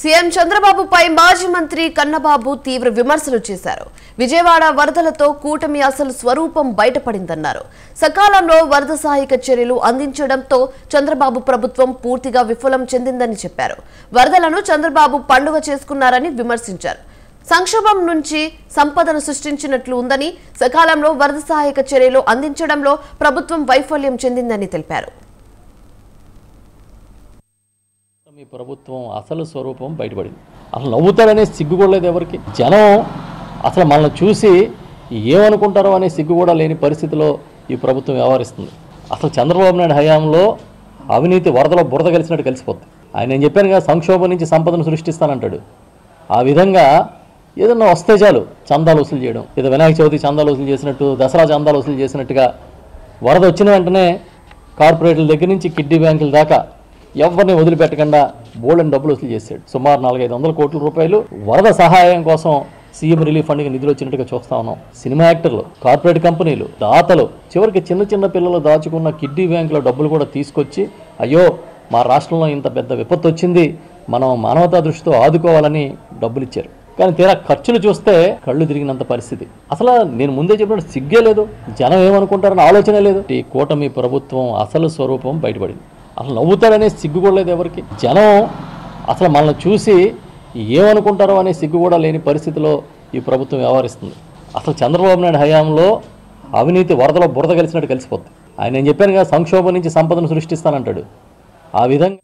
CM చంద్రబాబుపై మాజీ మంత్రి కన్నబాబు తీవ్ర విమర్శలు చేశారు. విజయవాడ వరదలతో కూటమి అసలు స్వరూపం బయటపడిందన్నారు. సకాలంలో వరద సహాయక చర్యలు అందించడంతో చంద్రబాబు ప్రభుత్వం పూర్తిగా విఫలం చెందిందని చెప్పారు. వరదలను చంద్రబాబు పండుగ చేసుకున్నారని విమర్శించారు. సంక్షోభం నుంచి సంపదను సృష్టించినట్లు ఉందని సకాలంలో వరద సహాయక చర్యలు అందించడంలో ప్రభుత్వం వైఫల్యం చెందిందని తెలిపారు. మీ ప్రభుత్వం అసలు స్వరూపం బయటపడింది. అసలు నవ్వుతాడనే సిగ్గు కూడా లేదు ఎవరికి. జనం అసలు మనల్ని చూసి ఏమనుకుంటారో అనే సిగ్గు కూడా లేని పరిస్థితిలో ఈ ప్రభుత్వం వ్యవహరిస్తుంది. అసలు చంద్రబాబు నాయుడు హయాంలో అవినీతి వరదలో బురద కలిసినట్టు కలిసిపోద్ది. ఆయన నేను చెప్పాను కదా సంక్షోభం నుంచి సంపదను సృష్టిస్తానంటాడు. ఆ విధంగా ఏదన్నా వస్తే చాలు చందాలు వసూలు చేయడం. ఏదో వినాయక చవితి చందాలు వసూలు చేసినట్టు దసరా చందాలు వసూలు చేసినట్టుగా వరద వచ్చిన వెంటనే కార్పొరేట్ల దగ్గర నుంచి కిడ్నీ బ్యాంకుల దాకా ఎవరిని వదిలిపెట్టకుండా బోల్డెన్ డబ్బులు వసూలు చేశాడు. సుమారు నాలుగైదు వందల కోట్ల రూపాయలు వరద సహాయం కోసం సీఎం రిలీఫ్ ఫండ్కి నిధులు వచ్చినట్టుగా చూస్తా ఉన్నాం. సినిమా యాక్టర్లు కార్పొరేట్ కంపెనీలు దాతలు చివరికి చిన్న చిన్న పిల్లలు దాచుకున్న కిడ్నీ బ్యాంకులో డబ్బులు కూడా తీసుకొచ్చి అయ్యో మా రాష్ట్రంలో ఇంత పెద్ద విపత్తు వచ్చింది మనం మానవతా దృష్టితో ఆదుకోవాలని డబ్బులు ఇచ్చారు. కానీ తీరా ఖర్చులు చూస్తే కళ్ళు తిరిగినంత పరిస్థితి. అసలు నేను ముందే చెప్పినట్టు సిగ్గే లేదు. జనం ఏమనుకుంటారని ఆలోచన లేదు. ఈ కూటమి ప్రభుత్వం అసలు స్వరూపం బయటపడింది. అసలు నవ్వుతారనే సిగ్గు కూడా లేదు ఎవరికి. జనం అసలు మనల్ని చూసి ఏమనుకుంటారో అనే సిగ్గు కూడా లేని పరిస్థితిలో ఈ ప్రభుత్వం వ్యవహరిస్తుంది. అసలు చంద్రబాబు నాయుడు హయాంలో అవినీతి వరదలో బురద కలిసినట్టు కలిసిపోద్ది. ఆయన నేను చెప్పాను కదా సంక్షోభం నుంచి సంపదను సృష్టిస్తానంటాడు. ఆ విధంగా